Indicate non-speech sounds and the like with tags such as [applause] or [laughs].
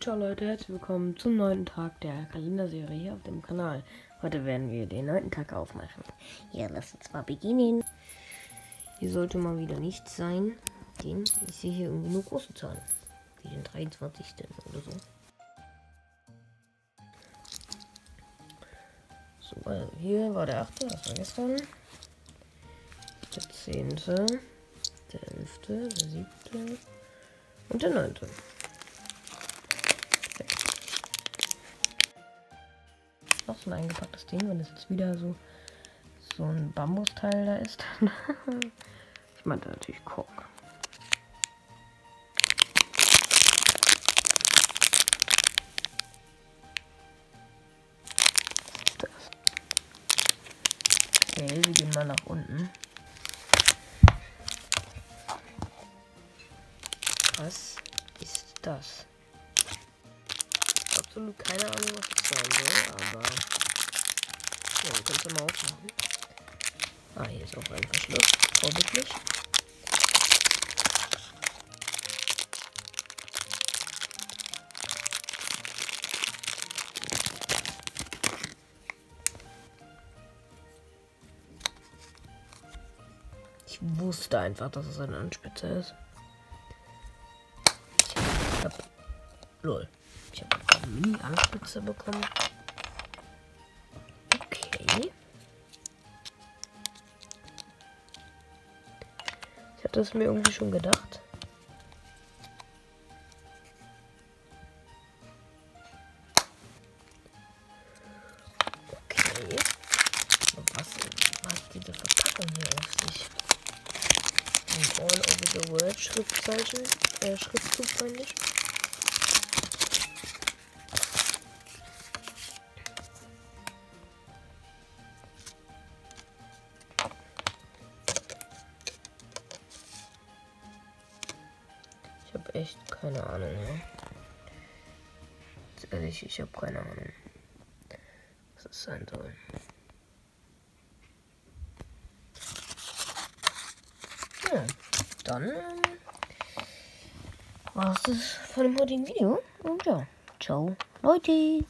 Ciao Leute, herzlich willkommen zum neunten Tag der Kalenderserie hier auf dem Kanal. Heute werden wir den neunten Tag aufmachen. Ja, lass uns mal beginnen. Hier sollte mal wieder nichts sein, denn ich sehe hier irgendwie nur große Zahlen. Wie den 23. oder so. So, also hier war der 8., das war gestern. Der 10., der 11., der 7. und der 9. noch so ein eingepacktes Ding. Wenn es jetzt wieder so, so ein Bambusteil da ist, [laughs] ich meinte natürlich Kork. Okay, wir gehen mal nach unten. Was ist das? absolut keine Ahnung, was das aber es mal aufmachen. Ah, hier ist auch ein Verschluss, vorbildlich. Ich wusste einfach, dass es eine Anspitze ist. Ich hab. Lol. Ich habe eine Mini-Anspitze bekommen. Hatte es mir irgendwie schon gedacht. Okay. Was, was diese Verpackung hier auf sich? Ein All over the World Schriftzeichen, äh, Schriftzug meine. Ich echt keine Ahnung. Ja. Ehrlich, ich habe keine Ahnung, was es sein soll. Ja, dann ähm, war es das von dem heutigen Video. Und ja, ciao, Leute.